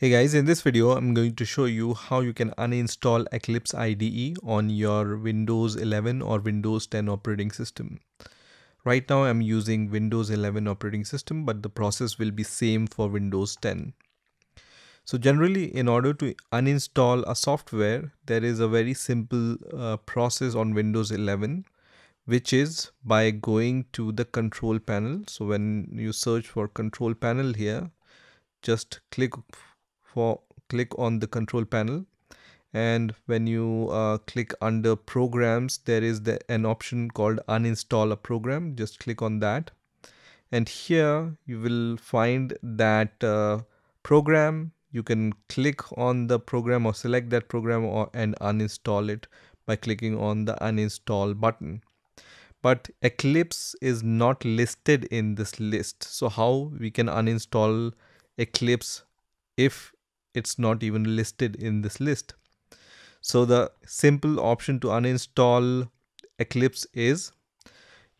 Hey guys, in this video, I'm going to show you how you can uninstall Eclipse IDE on your Windows 11 or Windows 10 operating system. Right now, I'm using Windows 11 operating system, but the process will be same for Windows 10. So generally, in order to uninstall a software, there is a very simple uh, process on Windows 11, which is by going to the control panel. So when you search for control panel here, just click for click on the control panel. And when you uh, click under programs there is the, an option called uninstall a program. Just click on that. And here you will find that uh, program. You can click on the program or select that program or and uninstall it by clicking on the uninstall button. But eclipse is not listed in this list. So how we can uninstall eclipse if it's not even listed in this list. So the simple option to uninstall Eclipse is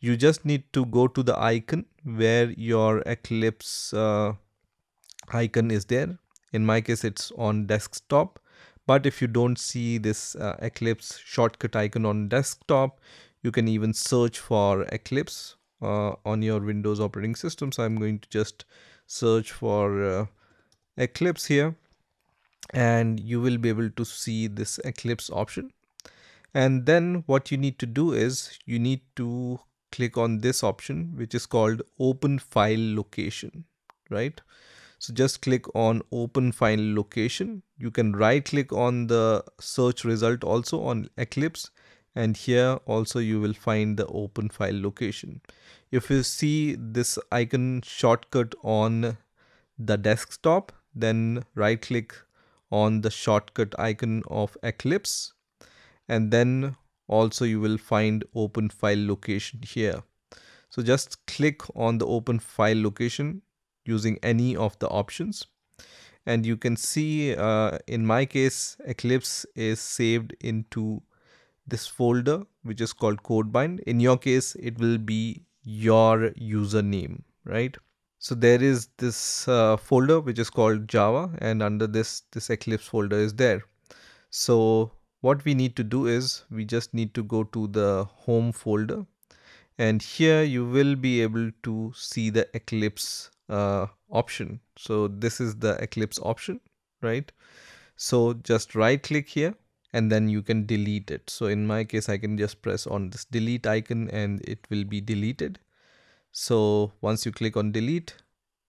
you just need to go to the icon where your Eclipse uh, icon is there. In my case, it's on desktop. But if you don't see this uh, Eclipse shortcut icon on desktop, you can even search for Eclipse uh, on your Windows operating system. So I'm going to just search for uh, Eclipse here and you will be able to see this Eclipse option. And then what you need to do is you need to click on this option, which is called open file location, right? So just click on open file location. You can right click on the search result also on Eclipse. And here also you will find the open file location. If you see this icon shortcut on the desktop, then right click on the shortcut icon of Eclipse and then also you will find open file location here. So just click on the open file location using any of the options and you can see uh, in my case Eclipse is saved into this folder which is called codebind. In your case it will be your username, right? So there is this uh, folder which is called Java and under this this Eclipse folder is there. So what we need to do is we just need to go to the home folder and here you will be able to see the Eclipse uh, option. So this is the Eclipse option, right? So just right click here and then you can delete it. So in my case, I can just press on this delete icon and it will be deleted. So once you click on delete,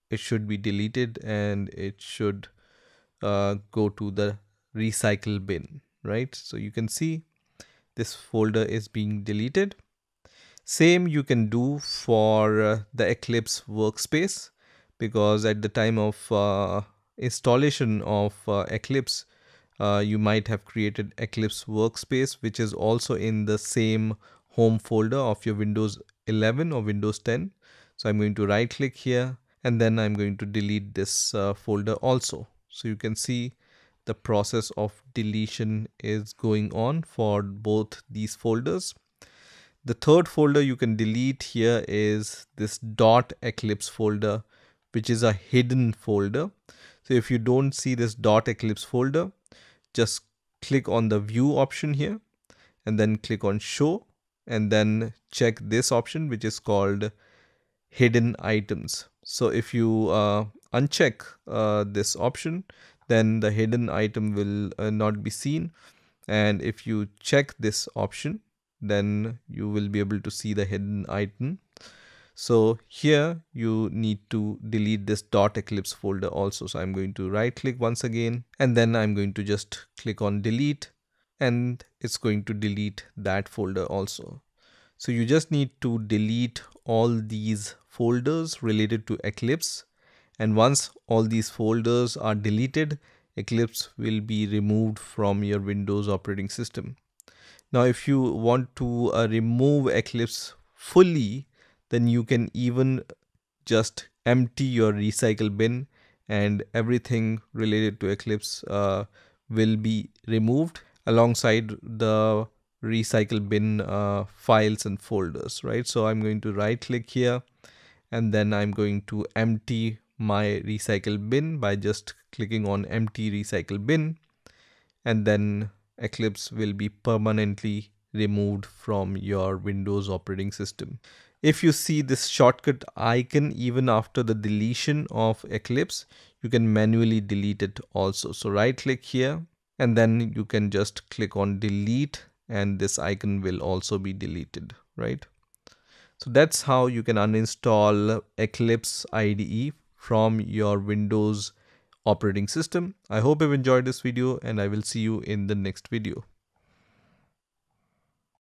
it should be deleted and it should uh, go to the recycle bin, right? So you can see this folder is being deleted. Same you can do for uh, the Eclipse workspace because at the time of uh, installation of uh, Eclipse, uh, you might have created Eclipse workspace, which is also in the same home folder of your Windows 11 or Windows 10. So I'm going to right click here and then I'm going to delete this uh, folder also. So you can see the process of deletion is going on for both these folders. The third folder you can delete here is this dot eclipse folder, which is a hidden folder. So if you don't see this dot eclipse folder, just click on the view option here and then click on show and then check this option which is called hidden items. So if you uh, uncheck uh, this option then the hidden item will uh, not be seen. And if you check this option then you will be able to see the hidden item. So here you need to delete this dot eclipse folder also. So i'm going to right click once again and then i'm going to just click on delete and it's going to delete that folder also so you just need to delete all these folders related to Eclipse and once all these folders are deleted, Eclipse will be removed from your Windows operating system. Now if you want to uh, remove Eclipse fully, then you can even just empty your recycle bin and everything related to Eclipse uh, will be removed alongside the recycle bin uh, files and folders, right? So I'm going to right click here and then I'm going to empty my recycle bin by just clicking on empty recycle bin and then Eclipse will be permanently removed from your Windows operating system. If you see this shortcut icon even after the deletion of Eclipse, you can manually delete it also. So right click here and then you can just click on delete and this icon will also be deleted, right? So that's how you can uninstall Eclipse IDE from your Windows operating system. I hope you've enjoyed this video and I will see you in the next video.